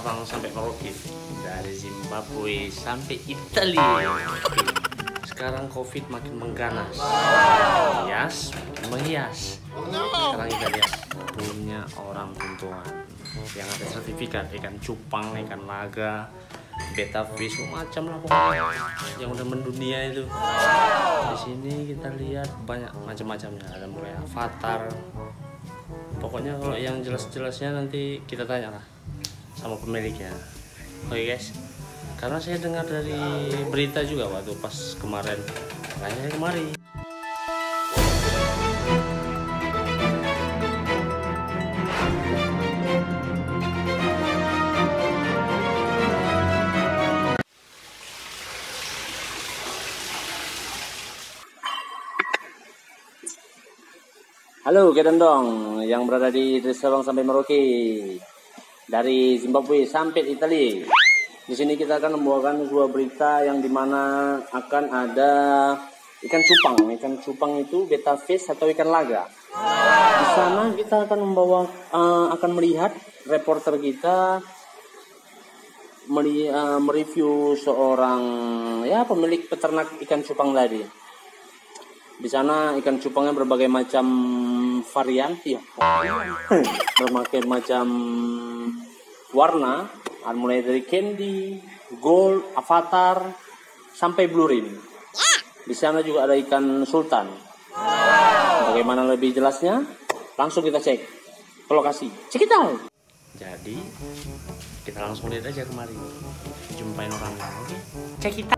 Sabang sampai Merauke, dari Zimbabwe sampai Italia. Sekarang COVID makin mengganas, hias, menghias. Sekarang kita lihat punya orang tentuan yang ada sertifikat ikan cupang, ikan laga, beta fish, macam lah pokoknya. Yang udah mendunia itu. Di sini kita lihat banyak macam-macamnya, ada mulai avatar, pokoknya kalau yang jelas-jelasnya nanti kita tanya lah sama pemiliknya. Oke guys. Karena saya dengar dari berita juga waktu pas kemarin. Makanya saya kemari. Halo Kedendong yang berada di Sabang sampai Merauke dari Zimbabwe sampai Italia. Di sini kita akan membawakan sebuah berita yang di mana akan ada ikan cupang. Ikan cupang itu beta fish atau ikan laga. Di sana kita akan membawa uh, akan melihat reporter kita meli, uh, mereview seorang ya pemilik peternak ikan cupang tadi. Di sana ikan cupangnya berbagai macam varian ya. berbagai macam warna, mulai dari candy, gold, avatar, sampai blue rim. Di sana juga ada ikan sultan. Bagaimana lebih jelasnya? Langsung kita cek ke lokasi. Out. Jadi kita langsung lihat aja kemari. Jumpain orangnya. Oke. Cek kita.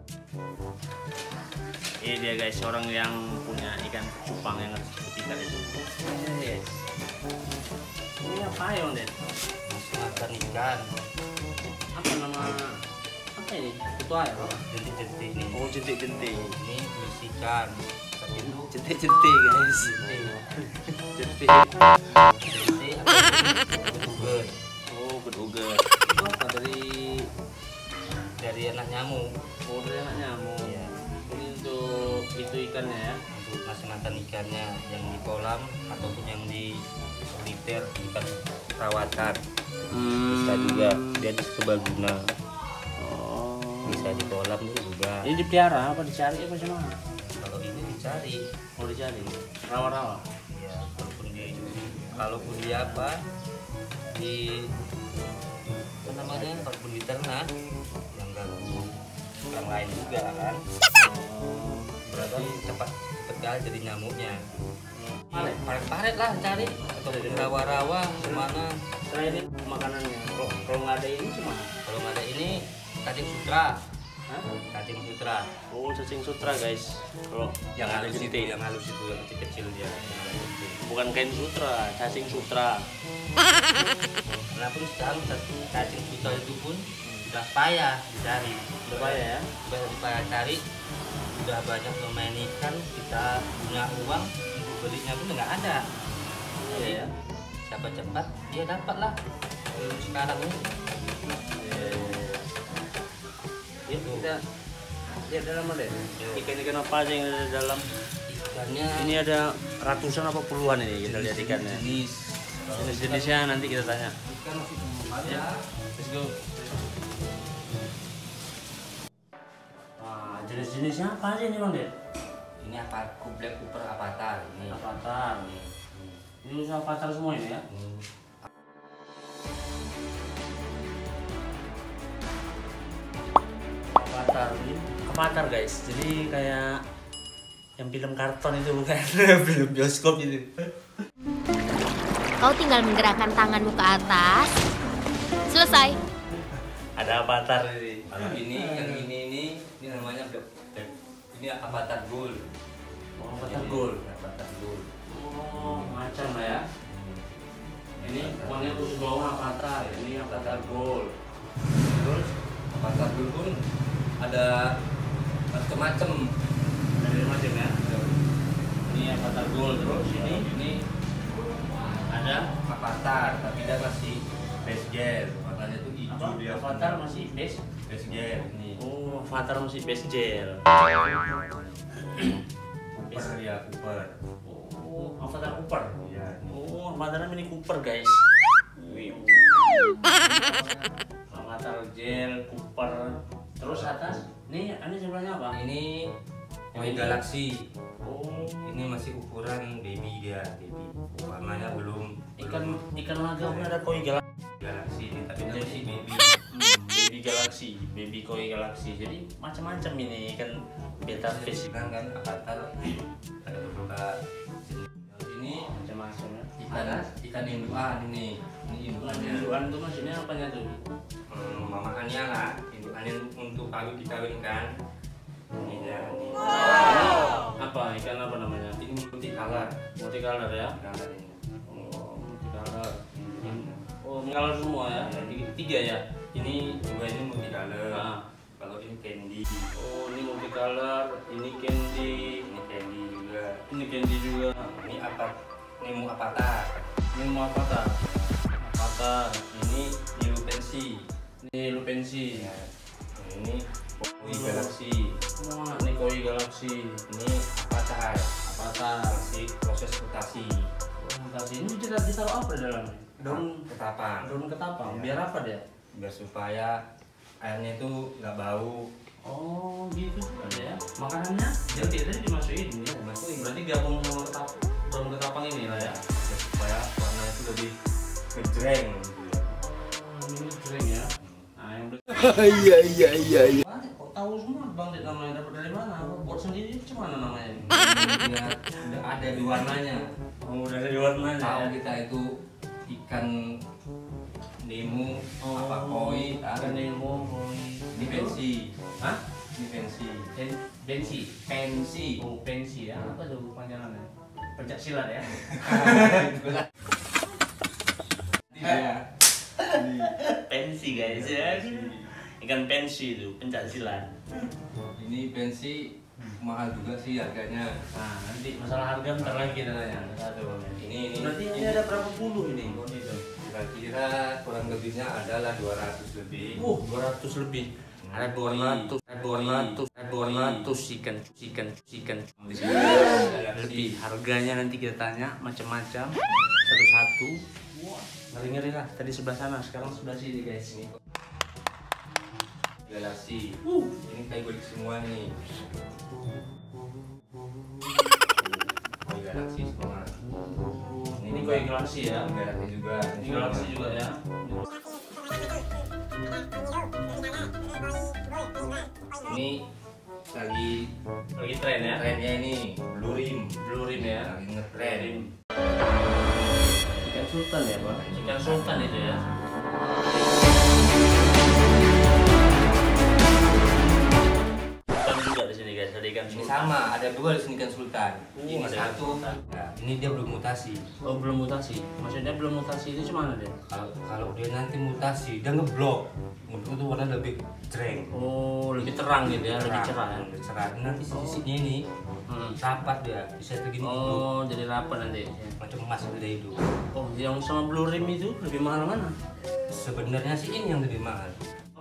Ini dia guys, orang yang punya ikan cupang yang harus itu. Yes. Ini apa ya, Om makan ikan. Apa nama apa ini? Ketua ya, Pak? Jentik-jentik ini. Oh, jentik-jentik. Ini bersihkan. Itu Jentik-jentik, guys. Jentik. jentik betugas Oh. Itu apa dari dari anak nyamuk. Oh, dari anak nyamuk. Ya, Ini untuk itu ikannya ya. untuk ngasih makan ikannya yang di kolam ataupun yang di liter ikan perawatan. Bisa juga dia di sebaguna. Oh. Bisa di kolam juga. Ini dipelihara apa dicari apa sih? Kalau ini dicari, Mau dicari. Rawa-rawa. ya kalaupun dia itu, kalaupun dia apa di apa namanya, kalaupun di ternak orang lain juga kan. Berarti cepat kali jadi nyamuknya Palet. paret-paret lah cari atau rawa-rawa ke mana Setelah ini makanannya. Kalau kalau nggak ada ini cuma. kalau nggak ada ini cacing sutra Hah? cacing sutra Oh, cacing sutra guys. Kalau yang ada halus itu yang halus itu yang kecil-kecil dia yang halus itu. Bukan kain sutra, cacing sutra. karena pun sekarang cac- cacing sutra itu pun sudah payah dicari Berbahaya ya. sudah payah cari sudah banyak pemain ikan kita punya uang untuk belinya pun nggak ada Iya ya. siapa cepat dia dapat lah sekarang ini Ya, kita lihat dalam ada. Yuk. Ikan-ikan apa aja yang ada di dalam? ikannya Ini ada ratusan apa puluhan ini kita lihat ikannya. jenis Jenis-jenisnya nanti kita tanya. ikan masih Ya, let's go. Jenis-jenisnya apa aja nih Bang Ded? ini apa kublek kuper avatar ini Avatar. Ini usaha avatar semua ini ya? Hmm. Avatar ini Avatar guys. Jadi kayak yang film karton itu bukan film bioskop itu. Kau tinggal menggerakkan tanganmu ke atas. Selesai. Ada avatar ini. Kalau ini yang ini ini ini namanya black black ini avatar gold Oh, avatar Ini gold. avatar gold Oh, macam lah ya. Ini uangnya khusus bawah avatar. Ini avatar gold. terus avatar gold pun ada macam-macam Dari macam ya. Ini avatar gold terus ini ini ada avatar tapi dia masih base gel warnanya tuh dia Avatar masih base. base gel Oh, avatar masih base gel. Cooper ya Cooper Oh, avatar Cooper. ya Oh, avatarnya Mini Cooper guys. Wih. gel, Cooper. Terus atas, nih ini sebelahnya apa? ini Yang koi ini? galaksi Oh, ini masih ukuran baby dia baby warnanya belum ikan belum ikan laga pun ada koi galaksi. galaksi ini tapi baby Hmm, baby galaksi, baby koi galaksi. Jadi macam-macam ini ikan beta fish. kan kan avatar ada beberapa ini Macam-macam ya. ikan ikan induan ini ini induannya Induan tuh maksudnya apanya tuh? hmm, mamaannya lah induannya untuk kalau dikawinkan ini dia ini Apa ikan apa namanya? ini multi color Multicolor ya. color ini Oh, multicolor. Oh, multicolor semua ya. Tiga ya. ini juga ini multi color Nah. kalau ini candy Oh, ini multicolor, ini candy, ini candy juga ini candy juga. ini apa nemu avatar mau apa? Avatar. Ini new pensi ini lupensi. ya ini koi galaksi Wah, ini koi galaksi. ini avatar Avatar. masih proses mutasi mutasi. Ini kita ditaruh apa di dalamnya? Daun ketapang daun ketapang. Biar apa dia? biar supaya airnya itu nggak bau Oh, gitu juga ya. Makanannya jadi tadi dimasukin ya. Dimasukin. Berarti gabung sama ketap daun ketapang ini lah ya. biar supaya warna itu lebih ngejreng gitu ya. Oh, ini kering ya. Nah, yang Iya iya iya iya. Tahu semua Bang Dit namanya dapat dari mana? Buat sendiri macam mana namanya? Udah, udah ada di warnanya Oh, udah dari warnanya. tahu ya? kita itu ikan nemu apa koi Ikan nemo, koi. ini pensi Hah? ini pensi Ben bensi. pensi Oh, pensi ya. Apa tuh panjangannya? Pencak silat ya. Pensi guys ya. Ikan pensi itu pencak silat. ini pensi mahal juga sih harganya Nah, nanti masalah harga bentar lagi kita tanya. Satu. ini ini Berarti ini ada berapa puluh ini? Itu. kira-kira kurang lebihnya adalah 200 lebih Uh, 200 lebih. Ada 200, ada 200, ada 200 ikan, ikan, ikan di sini ada lebih. Harganya nanti kita tanya macam-macam satu-satu. Ngeri-ngeri lah. Tadi sebelah sana, sekarang sebelah sini guys. ini galaksi Uh, ini kayak gue semua nih koi galaksi semua ini koi galaksi ya. Galaksi juga Ini galaksi juga ya. ini lagi Lagi tren ya. trennya ini blue rim Blue rim ya. lagi ngetren Ikan sultan ya, Pak. Ikan sultan itu ya. Sama ada dua di sini kan sultan Oh, ini ada satu sultan. nah, ini dia belum mutasi Oh belum mutasi. Maksudnya belum mutasi itu cuma dia? kalau kalau dia nanti mutasi dia ngeblok untuk itu warna lebih jreng Oh lebih terang gitu ya, lebih cerah ya. lebih cerah nanti sisi-sisinya ini Hmm. rapat dia bisa begini Oh jadi rapat nanti. macam emas gede itu Oh yang sama blue rim itu lebih mahal mana? sebenarnya sih ini yang lebih mahal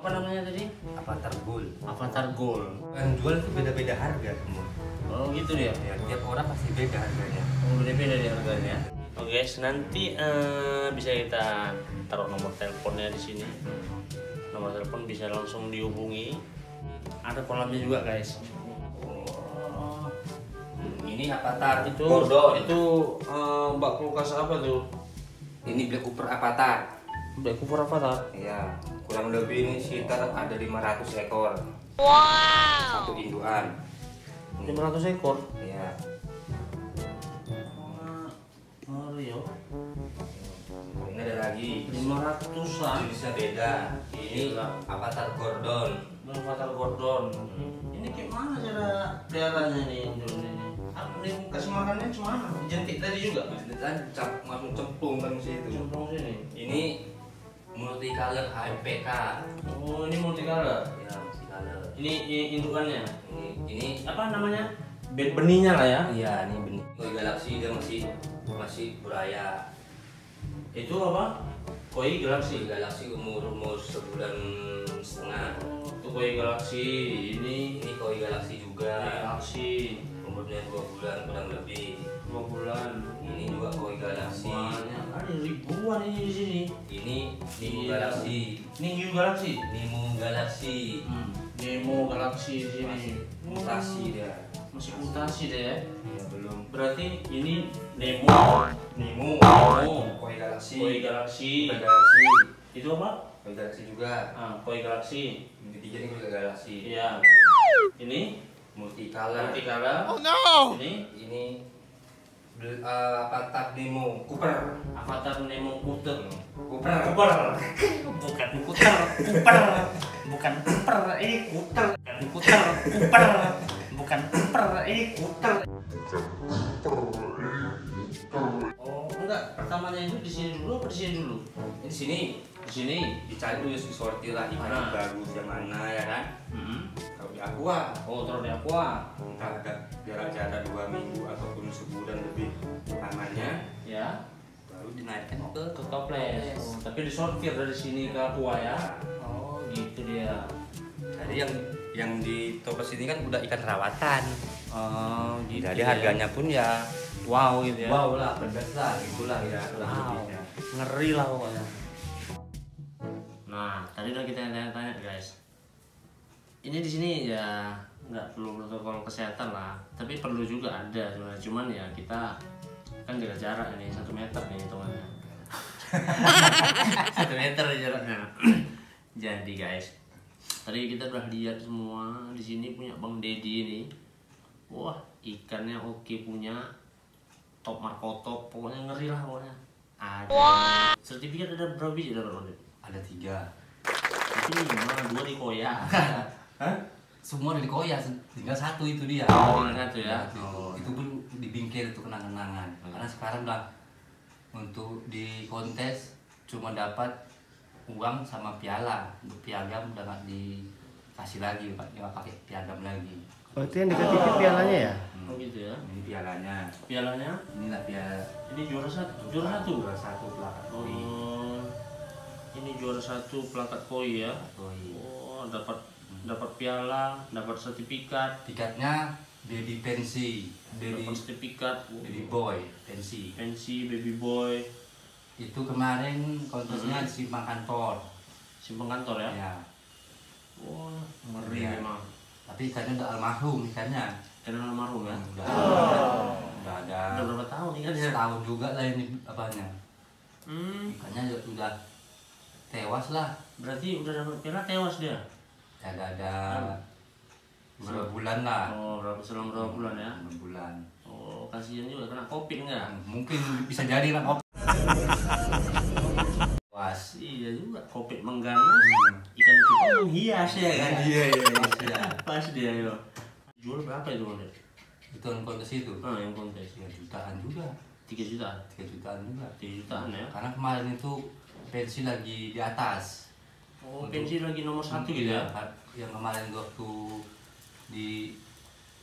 Apa namanya tadi? Avatar Gold Avatar Gold. yang jual itu beda-beda harga semua Oh gitu dia. ya tiap orang pasti beda harganya Oh beda-beda di harganya. Oke guys, nanti eh, bisa kita taruh nomor teleponnya di sini. Nomor telepon bisa langsung dihubungi. Ada kolamnya juga guys. Oh, ini Avatar itu Gordon itu eh, bak kulkas apa tuh? ini Black Cooper Avatar Black Cooper Avatar. ya kurang lebih ini sekitar ada 500 ekor satu induan 500 ekor. ya Mario. ini ada lagi 500-an. jenisnya beda ini. Avatar Gordon Avatar Gordon. Ini kayak mana cara peliharanya nih ini? Apa nih kasih makannya cuma jentik tadi juga? kan cap masuk cemplung kan situ Cemplung sini. ini multicolor HMPK Oh ini multicolor. ya multicolor Ini, ini indukannya. ini ini Apa namanya? Bed benihnya lah ya. iya ini benih koi galaksi dia masih masih beraya Itu apa? Koi koi galaksi. galaksi umur umur sebulan setengah Oh, itu koi galaksi. Ini ini koi galaksi juga galaksi umurnya dua bulan kurang lebih dua bulan. ini juga koi galaksi Banyak Ada ribuan ini di sini. Ini Nemo Iya. Galaxy. Ini New Galaxy. Nemo Galaxy. Hmm. Nemo Galaxy di sini. Mutasi dia. Masih mutasi deh. ya. Ya, belum. Berarti ini Nemo. Nemo. Nemo. Koi Galaxy. Koi Galaxy. Koi Galaxy. Itu apa? Koi Galaxy juga. Ah, Koi Galaxy. Yang ketiga ini Koi Galaxy. Iya. Ini Multicolor. Multicolor. Oh no! Ini Ini eh, Avatar Nemo Cooper. Avatar Nemo Kuter. Cooper. Kuper. Bukan kuter, kuper. Bukan kuper, ini kuter. Bukan kuter, kuper. Bukan kuper, ini kuter. Enggak. Pertamanya itu di sini dulu apa di sini dulu? Di sini Di sini. dicari dulu disortir lah yang Ah. bagus yang mana ya kan. Hmm. Kalau di aqua Oh, taruh di aqua. ada jarak jarak dua minggu ataupun sebulan lebih lamanya Ya. baru dinaikkan ke Ke toples. Oh, tapi disortir dari sini ke aqua ya. Oh, gitu dia. Jadi yang yang di toples ini kan udah ikan rawatan. Oh, gitu. Jadi ya. harganya pun ya wow gitu ya. wow lah, pedas lah, gitulah ya. Wow. Ngeri lah pokoknya. Nah, tadi udah kita tanya-tanya guys. Ini di sini ya nggak perlu protokol kesehatan lah, tapi perlu juga ada sebenarnya. Cuman ya kita kan jaga jarak ini satu meter nih hitungannya. satu meter jaraknya. Jadi guys, tadi kita udah lihat semua di sini punya Bang Dedi ini. Wah, ikannya oke punya top marco top pokoknya ngeri lah pokoknya ada sertifikat ada berapa biji Bang Dedi? Ada tiga. itu gimana dua di koya Hah? Semua dari koya, tinggal satu itu dia. Oh, tinggal satu ya? itu, Oh. itu pun dibingkir itu kenang-kenangan. Karena sekarang udah untuk di kontes cuma dapat uang sama piala. Untuk piagam udah nggak dikasih lagi, pak, nggak pakai piagam lagi. Oh itu yang dikasih itu pialanya ya? oh gitu ya Ini pialanya. pialanya Inilah piala ini juara satu juara satu Juara satu pelakat koi. oh ini juara satu pelakat koi ya Koi. oh dapat dapat piala dapat sertifikat Tiketnya baby pensi, baby dapat sertifikat baby boy pensi. pensi baby boy Itu kemarin kontesnya di Simpang Kantor. simpang kantor ya Ya. Wah ngeri Iya. memang Tapi ikannya udah almarhum ikannya. karena almarhum ya Udah, udah ada udah berapa tahun nih kan ya setahun juga lah ini apanya. hmm Ikannya udah- udah tewas lah. berarti udah dapat piala tewas dia Ada ada beberapa bulan lah. oh berapa selama berapa bulan ya Beberapa bulan. oh kasihan juga kena covid enggak Mungkin bisa jadi lah. Op. Was. iya juga covid mengganas menghias ya kan Iya iya dia pas dia yo jual berapa itu Bang? Itu yang kontes itu. ah yang kontes Ya jutaan juga. tiga jutaan Tiga jutaan juga. tiga jutaan ya Karena kemarin itu pensi lagi di atas. oh pensi lagi nomor satu gitu ya Yang kemarin waktu di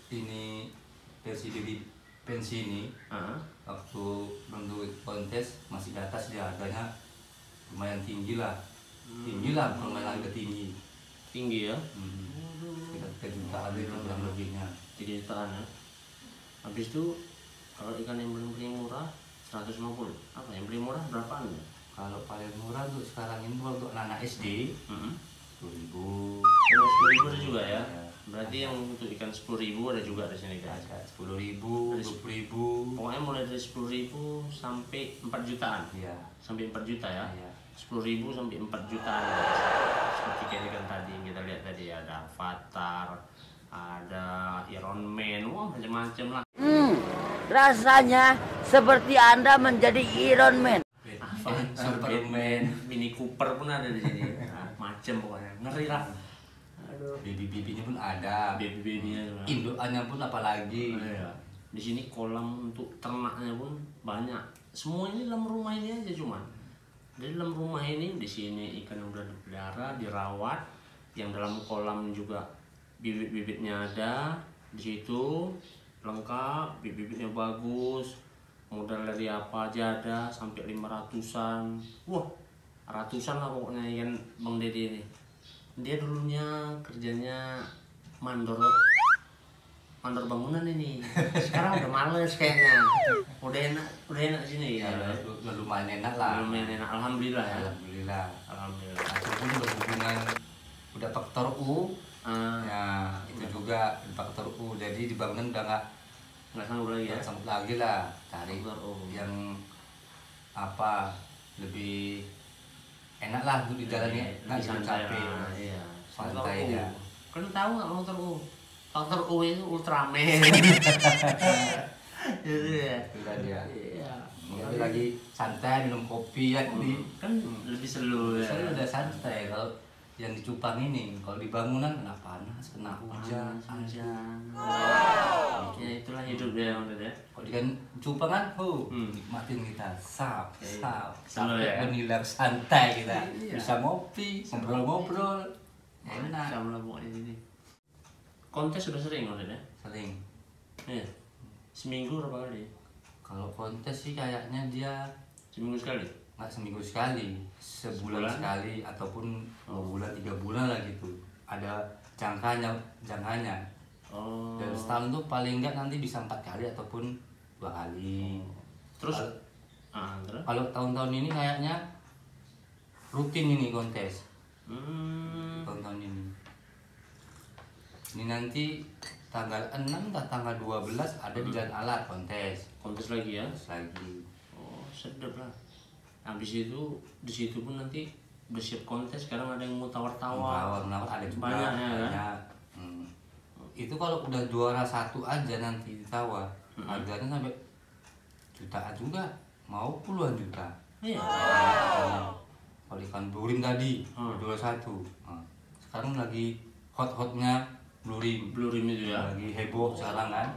ini pensi di pensi ini ah waktu bentuk kontes masih di atas dia harganya lumayan tinggi lah tinggi lah bukan main harga tinggi. Tinggi ya? Hmm. Sekitar tiga jutaan itu kurang lebihnya. Tiga jutaan ya? Habis itu kalau ikan yang paling paling murah 150 apa yang paling murah berapaan? Ya kalau paling murah untuk sekarang ini untuk anak SD hmm. sepuluh ribu. Yang sepuluh ribu ada juga ya? Ya. berarti yang untuk ikan sepuluh ribu ada juga di sini ada sepuluh ribu dua puluh ribu. Pokoknya mulai dari sepuluh ribu sampai 4 jutaan? Ya sampai 4 juta ya? Iya. 10 ribu sampai 4 jutaan. Seperti kayak ikan tadi yang kita lihat tadi ada Avatar ada Iron Man wah macam-macam lah. Hmm, rasanya seperti Anda menjadi Iron Man. Superman Mini Cooper pun ada di sini. Nah, macam pokoknya ngeri lah. Aduh. Baby babynya pun ada. Baby babynya juga. Indukannya pun apalagi. Iya. di sini kolam untuk ternaknya pun banyak. Semua ini dalam rumah ini aja cuman di dalam rumah ini di sini ikan yang udah dipelihara dirawat yang dalam kolam juga bibit-bibitnya ada di situ lengkap bibit-bibitnya bagus modal dari apa aja ada sampai lima ratusan. Wah ratusan lah pokoknya ikan bang Dede ini. Dia dulunya kerjanya mandor mandor bangunan ini. Sekarang udah males kayaknya. Udah enak udah enak sini ya, ya udah, udah lumayan enak lah. Lumayan enak. Alhamdulillah ya. Alhamdulillah. Alhamdulillah. Ataupun berhubungan udah faktor U. Ah, ya itu juga faktor U. Jadi di bangunan udah nggak nggak sanggup lagi ya? sanggup lagi lah. Cari U. yang apa lebih enak lah untuk di jalannya nggak capek. Iya. Santai ya kan tahu nggak faktor U faktor U itu Ultraman. Itu ya. Dia iya. Jadi lagi santai minum kopi ya di kan lebih seru ya. Saya udah santai. Kalau yang di Cupang ini kalau di bangunan kena panas kena hujan hujan. Ya itulah hidup ya Bang ya kalau di kan Cupang kan oh Hmm. nikmatin kita. Sap sap. Sampai ya? menilai santai kita. Iya. bisa ngopi ngobrol-ngobrol. Enak. Sama lah pokoknya sini kontes sudah sering Bang ya sering. Iya. seminggu berapa kali? Kalau kontes sih kayaknya dia seminggu sekali? Nggak seminggu sekali. Sebulan, Sebulan? sekali ataupun dua bulan tiga bulan lah gitu. Ada jangkanya jangkanya. Oh. Dan setahun tuh paling nggak nanti bisa empat kali ataupun dua kali. Terus? Kalau- ah kalau tahun-tahun ini kayaknya rutin ini kontes. Hmm. tahun-tahun ini ini nanti tanggal 6 atau tanggal 12 ada di Jalan Alat kontes. Kontes lagi ya? Terus lagi. Oh sedap lah. Habis itu di situ pun nanti bersiap kontes sekarang ada yang mau tawar-tawar. Tawar-menawar ada juga. Banyak ya, kan? banyak. Hmm. itu kalau udah juara satu aja nanti ditawar. Hmm. harganya sampai jutaan juga mau puluhan juta. Iya. Kalau ikan blurim tadi Hmm. juara satu. Nah, sekarang lagi hot-hotnya blurim blue rim itu ya. Lagi heboh sekarang kan.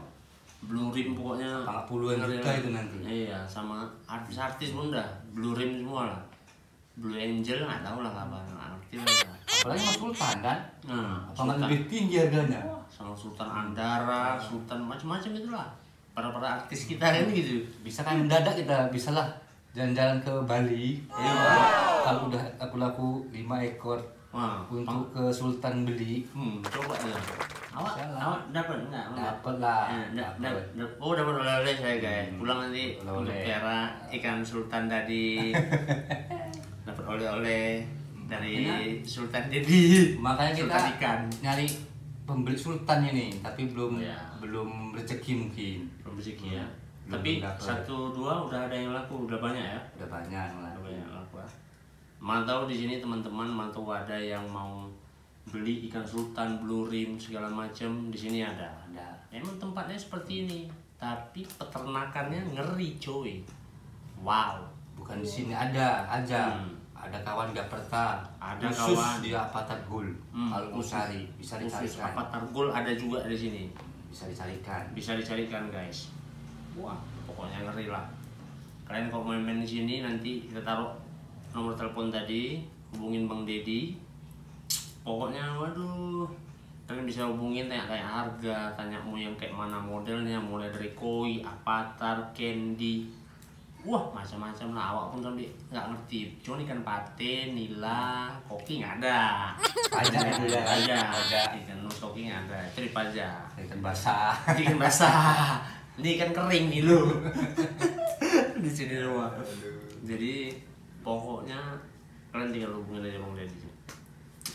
Blue rim pokoknya Sangat puluhan juta itu nanti. iya sama artis-artis pun dah. Blue rim semua lah. Blue angel nggak tahu lah apa nggak ngerti lah. Apalagi mas Sultan kan? Nah Sultan, lebih tinggi harganya. Sama Sultan Andara Sultan macam-macam itulah. Para para artis kita kan gitu. Bisa kan mendadak kita bisa lah jalan-jalan ke Bali. Iya. kalau udah aku laku lima ekor wah untuk ke Sultan beli Hmm, coba ya. Awak, lah. awak dapat enggak? dapat lah Eh, da- da- Dapet. da- oh dapat oleh-oleh saya guys. Hmm, Pulang nanti untuk piara ikan sultan tadi. dapat oleh-oleh dari Sultan Dedi. makanya kita Sultan ikan. nyari pembeli Sultan ini tapi belum Iya. belum rezeki mungkin Belum rezeki ya. Belum Tapi dapet. satu dua udah ada yang laku, udah banyak ya. udah banyak lah Udah banyak yang laku ya. Mantau di sini teman-teman, mantau ada yang mau beli ikan sultan, blue rim segala macam di sini ada. ada Emang tempatnya seperti ini, tapi peternakannya ngeri coy. Wow. bukan di sini ada aja Hmm. ada kawan Gaperta Ada khusus kawan. di Apatat Gul Hmm, kalau cari bisa dicarikan apa targol ada juga di sini. bisa dicarikan Bisa dicarikan guys. Wah, pokoknya ngeri lah. Kalian kalau mau main di sini nanti kita taruh nomor telepon tadi, hubungin Bang Dedi. Pokoknya waduh, kalian bisa hubungin tanya-tanya harga, tanya mau yang kayak mana modelnya, mulai dari koi, avatar, candy, wah macam-macam lah. Awak pun sampai nggak ngerti. Cuma ikan pate, nila, koki nggak ada. Ada, Ada. Ikan nus koki nggak ada. Itu di pajak. ikan basah Ikan basah. Ini ikan kering nih lu. di sini semua. Jadi pokoknya kalian tinggal hubungin aja Bang Deddy.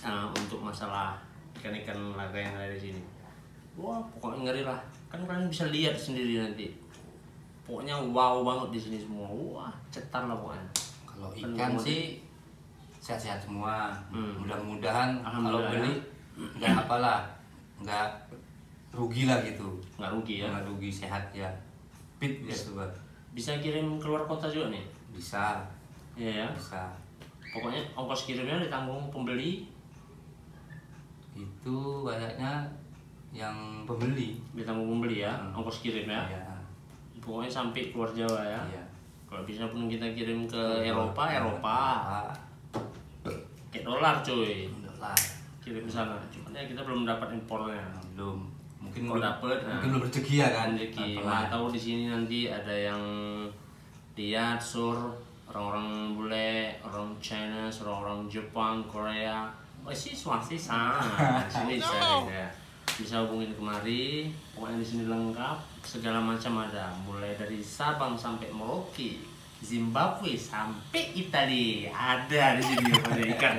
Ah, untuk masalah ikan-ikan laga yang ada di sini. Wah, pokoknya ngeri lah. Kan kalian bisa lihat sendiri nanti. Pokoknya wow banget di sini semua. Wah, cetar lah pokoknya. kalau Kan ikan sih sehat-sehat semua Hmm. mudah-mudahan kalau beli nggak apalah nggak rugi lah gitu Nggak rugi ya. nggak rugi sehat ya fit ya Bang. Bisa kirim keluar kota juga nih. bisa Iya ya. bisa Pokoknya ongkos kirimnya ditanggung pembeli, itu kayaknya yang pembeli ditanggung pembeli ya, Hmm. ongkos kirim ya. ya Pokoknya sampai keluar Jawa ya. iya Kalau bisa pun kita kirim ke Eropa, Eropa. Eropa. Kayak dolar cuy. lah Kirim ke sana. Cuman ya kita belum dapat impornya. belum mungkin Kalau dapet, nah. mungkin belum rezeki ya kan Rezeki. Mana tahu di sini nanti ada yang lihat sur orang-orang bule, orang China, orang-orang Jepang, Korea. Oh sih sih sana. Sini saya ya. bisa hubungin kemari pokoknya di sini lengkap segala macam ada mulai dari Sabang sampai Merauke Zimbabwe sampai Italia ada di sini pokoknya ikan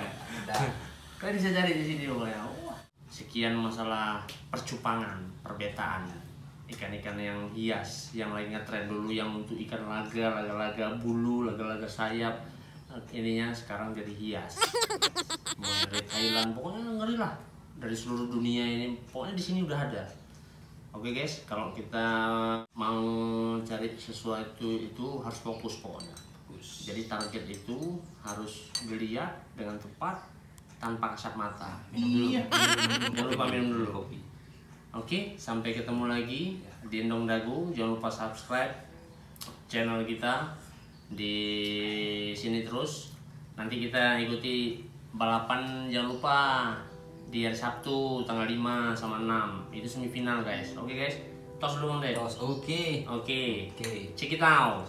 kalian bisa cari di sini pokoknya Wah. sekian masalah percupangan perbetaan ikan-ikan yang hias yang lagi ngetren dulu yang untuk ikan laga laga-laga bulu laga-laga sayap ininya sekarang jadi hias. Mulai dari Thailand pokoknya ngeri lah. Dari seluruh dunia ini pokoknya di sini udah ada. Oke guys kalau kita mau cari sesuatu itu harus fokus pokoknya. Jadi target itu harus geliat dengan tepat tanpa kasat mata. Minum dulu. Jangan lupa minum dulu kopi Oke, sampai ketemu lagi di Endong Dagu. Jangan lupa subscribe channel kita di sini terus. Nanti kita ikuti balapan jangan lupa di hari Sabtu tanggal 5 sama 6. Itu semifinal, guys. Oke, guys. Tos dulu, Ded. Terus oke. Oke. Oke. Check it out.